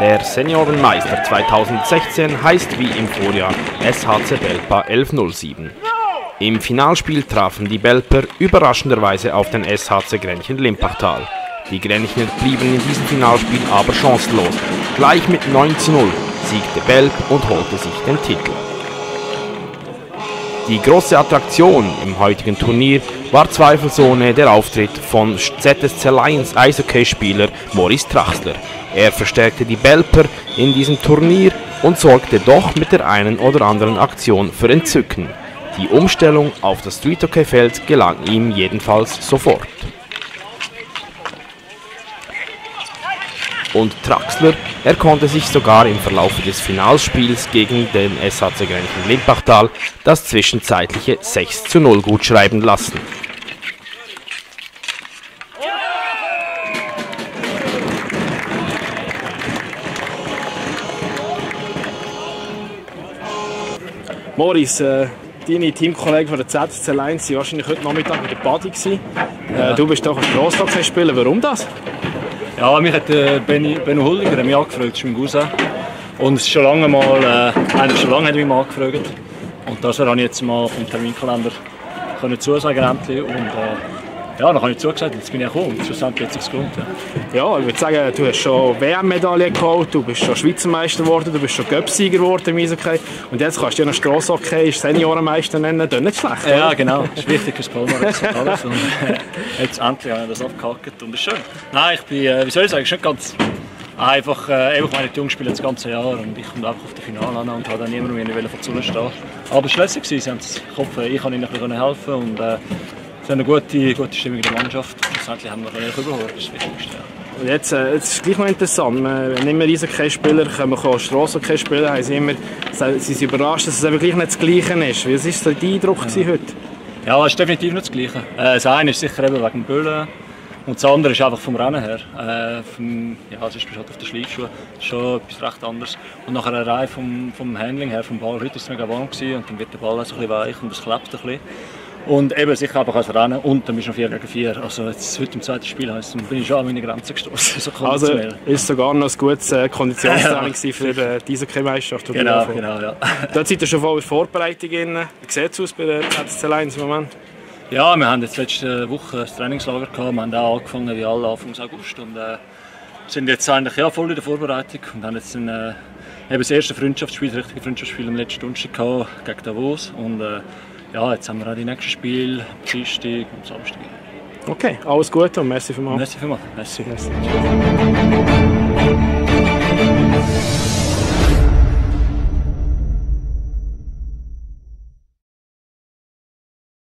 Der Seniorenmeister 2016 heißt wie im Vorjahr SHC Belpa 1107. Im Finalspiel trafen die Belper überraschenderweise auf den SHC Grenchen Limpachtal. Die Grenchner blieben in diesem Finalspiel aber chancenlos. Gleich mit 9 zu 0 siegte Belp und holte sich den Titel. Die große Attraktion im heutigen Turnier war zweifelsohne der Auftritt von ZSC Lions Eishockeyspieler Maurice Traxler. Er verstärkte die Belper in diesem Turnier und sorgte doch mit der einen oder anderen Aktion für Entzücken. Die Umstellung auf das Streethockey-Feld gelang ihm jedenfalls sofort. Und Traxler, er konnte sich sogar im Verlauf des Finalspiels gegen den SHC Grenchen Limpachtal das zwischenzeitliche 6 zu 0 gut schreiben lassen. Moritz, äh, deine Teamkollegen von der ZSC Lions waren wahrscheinlich heute Nachmittag mit der Body. Äh, Du bist doch ein Grosshockey-Spieler. Warum das? Ja, mich hat äh, Benny, Benno Huldiger mich angefragt, das ist mein Cousin. Und schon lange mal, äh, eigentlich schon lange hat mich mal angefragt. Und das habe ich jetzt mal vom Terminkalender können zusagen endlich. Und äh, ja, dann habe ich zugesagt und jetzt bin ich gekommen. Und schlussendlich hat es sich gelohnt. Ja. Ja, ich würde sagen, du hast schon WM-Medaillen geholt, du bist schon Schweizer Meister geworden, du bist schon Göpsieger geworden im Eishockey. Und jetzt kannst du ja noch Strasshockey Seniorenmeister nennen, das ist nicht schlecht. Ja, genau. Das ist wichtig fürs Palmarex und alles. Und äh, jetzt endlich habe ich das abgehakt und das ist schön. Nein, ich bin, äh, wie soll ich sagen, ist nicht ganz einfach. Äh, einfach meine die Jungs spielen das ganze Jahr und ich komme einfach auf das Finale an und habe dann niemanden mehr der Zunge stehen. Aber es war lässig, sie haben es Kopf, ich kann ihnen ein bisschen helfen und äh, sie haben eine gute, gute Stimmung in der Mannschaft. Schlussendlich haben wir können überholen, das ist Wichtigste. Und jetzt, äh, jetzt ist es gleich noch interessant, wenn wenn immer Eishockey-Spieler kommen, Strasshockey spielen, haben sie immer, sie sind überrascht, dass es eben gleich nicht das Gleiche ist. Wie war dein Eindruck ja. heute? Ja, es ist definitiv nicht das Gleiche. Äh, das eine ist sicher eben wegen dem Böllen und das andere ist einfach vom Rennen her. Äh, vom, ja, bist du halt auf das ist schon etwas recht anderes. Und nach einer Reihe vom, vom Handling her, vom Ball, heute war es mega warm gewesen, und dann wird der Ball auch so ein bisschen weich und es klebt ein bisschen. Und eben sicher einfach als Rennen und dann bist du noch 4 gegen 4. Also jetzt heute im zweiten Spiel heisst, bin ich schon an meine Grenzen gestoßen. So also ist sogar noch ein gutes äh, Konditionstraining ja. für äh, diese Meisterschaft. Genau, genau, ja. Dort seid ihr schon voll in Vorbereitung. Wie sieht es aus bei der ZSC Lions im Moment? Ja, wir haben jetzt letzte Woche ein Trainingslager gehabt. Wir haben auch angefangen wie alle Anfang August und äh, sind jetzt eigentlich ja, voll in der Vorbereitung und haben jetzt ein, äh, das erste Freundschaftsspiel, das richtige Freundschaftsspiel am letzten Donnerstag gehabt gegen Davos und äh, ja, jetzt haben wir auch die nächsten Spiele, Dienstag und Samstag. Okay, alles Gute und merci für mal. Merci für mal. merci. merci.